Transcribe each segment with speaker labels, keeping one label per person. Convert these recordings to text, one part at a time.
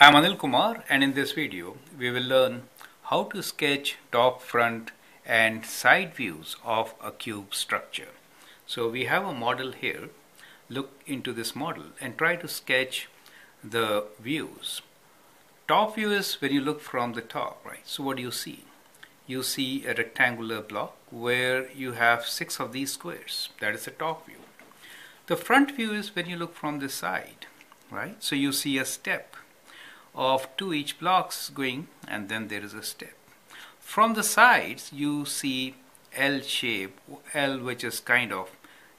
Speaker 1: I'm Anil Kumar and in this video we will learn how to sketch top, front and side views of a cube structure. So we have a model here. Look into this model and try to sketch the views. Top view is when you look from the top, right? So what do you see? You see a rectangular block where you have six of these squares. That is the top view. The front view is when you look from the side, right? So you see a step of two each blocks going and then there is a step. From the sides you see L shape, L which is kind of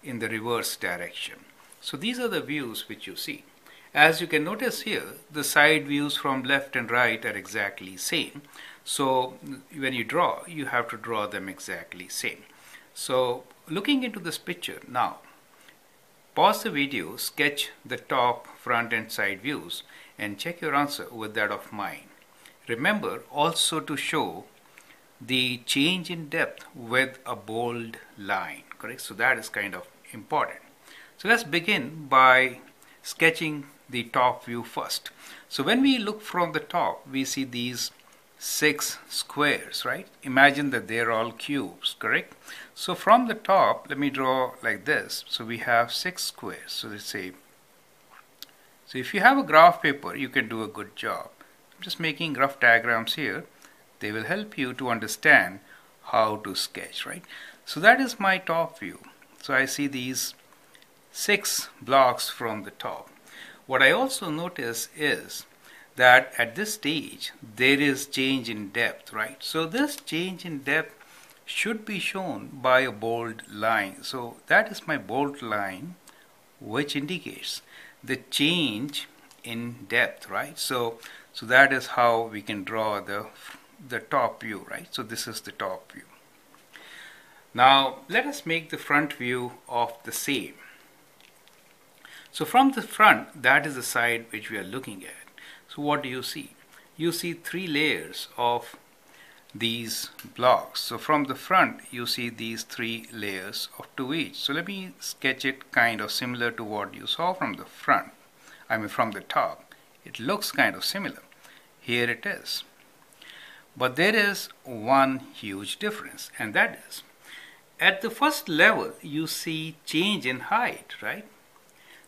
Speaker 1: in the reverse direction. So these are the views which you see. As you can notice here, the side views from left and right are exactly same. So when you draw, you have to draw them exactly same. So looking into this picture now, pause the video, sketch the top, front and side views and check your answer with that of mine. Remember also to show the change in depth with a bold line, correct? So that is kind of important. So let's begin by sketching the top view first. So when we look from the top, we see these six squares, right? Imagine that they're all cubes, correct? So from the top, let me draw like this. So we have six squares. So let's say so if you have a graph paper, you can do a good job. I'm just making rough diagrams here. They will help you to understand how to sketch, right? So that is my top view. So I see these six blocks from the top. What I also notice is that at this stage there is change in depth, right? So this change in depth should be shown by a bold line. So that is my bold line which indicates the change in depth, right? So, so that is how we can draw the, the top view, right? So this is the top view. Now let us make the front view of the same. So from the front, that is the side which we are looking at. So what do you see? You see three layers of these blocks. So from the front you see these three layers of two each. So let me sketch it kind of similar to what you saw from the front. I mean from the top. It looks kind of similar. Here it is. But there is one huge difference and that is at the first level you see change in height, right?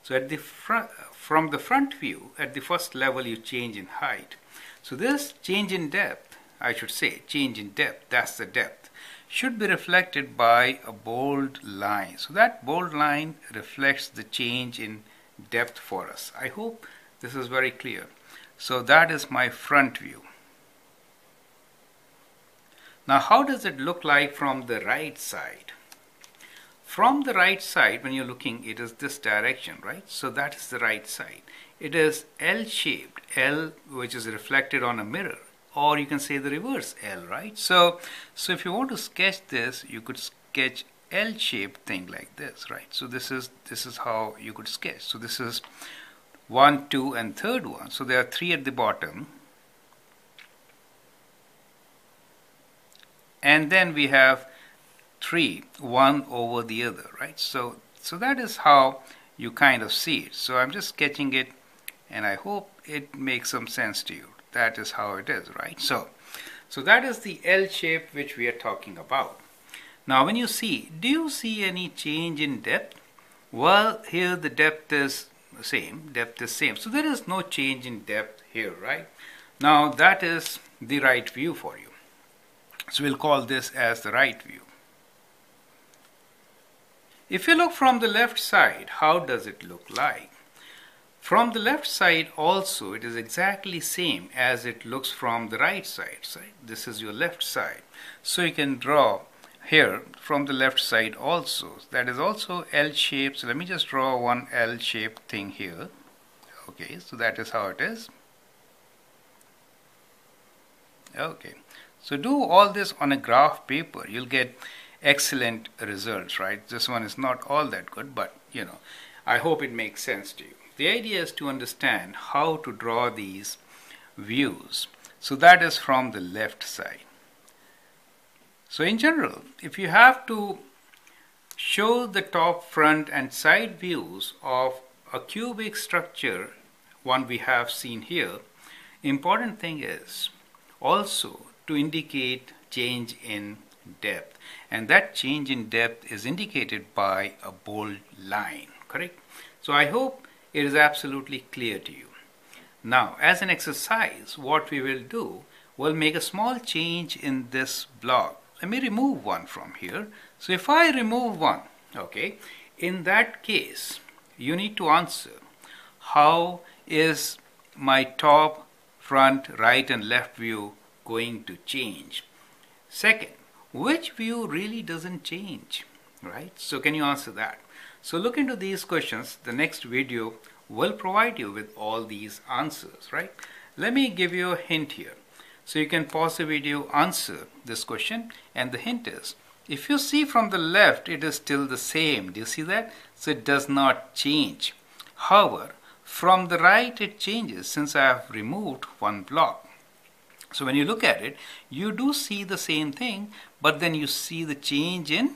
Speaker 1: So at the front, from the front view, at the first level you change in height. So this change in depth I should say, change in depth, that's the depth, should be reflected by a bold line. So that bold line reflects the change in depth for us. I hope this is very clear. So that is my front view. Now how does it look like from the right side? From the right side, when you're looking, it is this direction, right? So that is the right side. It is L-shaped, L which is reflected on a mirror or you can say the reverse L, right? So, so if you want to sketch this, you could sketch L-shaped thing like this, right? So this is this is how you could sketch. So this is one, two, and third one. So there are three at the bottom, and then we have three, one over the other, right? So so that is how you kind of see it. So I'm just sketching it, and I hope it makes some sense to you that is how it is, right? So, so that is the L shape which we are talking about. Now when you see, do you see any change in depth? Well, here the depth is the same, depth is same. So there is no change in depth here, right? Now that is the right view for you. So we'll call this as the right view. If you look from the left side, how does it look like? From the left side also it is exactly same as it looks from the right side. Right? This is your left side. So you can draw here from the left side also. That is also L shape. So let me just draw one L shape thing here. Okay, so that is how it is. Okay, so do all this on a graph paper. You'll get excellent results, right? This one is not all that good, but you know, I hope it makes sense to you. The idea is to understand how to draw these views. So that is from the left side. So in general, if you have to show the top, front and side views of a cubic structure, one we have seen here, important thing is also to indicate change in depth and that change in depth is indicated by a bold line correct so I hope it is absolutely clear to you. Now as an exercise what we will do we'll make a small change in this block. Let me remove one from here. So if I remove one okay in that case you need to answer how is my top front right and left view going to change? Second which view really doesn't change right? So can you answer that so look into these questions. The next video will provide you with all these answers right? Let me give you a hint here. So you can pause the video answer this question. And the hint is if you see from the left it is still the same. Do you see that? So it does not change. However from the right it changes since I have removed one block. So when you look at it, you do see the same thing, but then you see the change in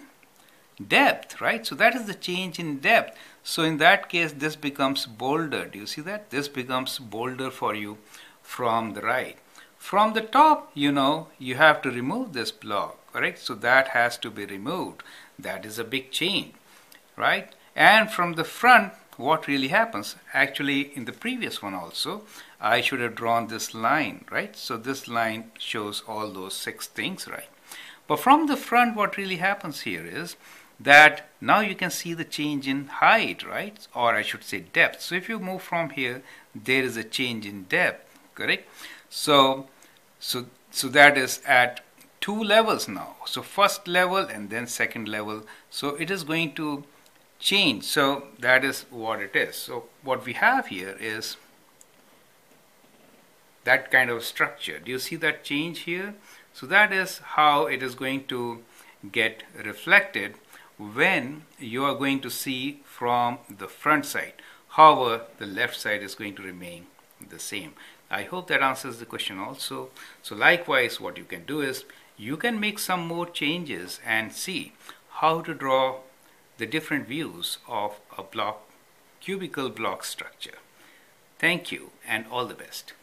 Speaker 1: depth, right? So that is the change in depth. So in that case, this becomes bolder. Do you see that? This becomes bolder for you from the right. From the top, you know, you have to remove this block, correct? So that has to be removed. That is a big change, right? And from the front, what really happens? Actually, in the previous one also, I should have drawn this line, right? So this line shows all those six things, right? But from the front, what really happens here is that now you can see the change in height, right? Or I should say depth. So if you move from here, there is a change in depth, correct? So, so, so that is at two levels now. So first level and then second level. So it is going to change. So that is what it is. So what we have here is that kind of structure. Do you see that change here? So that is how it is going to get reflected when you are going to see from the front side. However, the left side is going to remain the same. I hope that answers the question also. So likewise, what you can do is you can make some more changes and see how to draw the different views of a block cubical block structure. Thank you and all the best.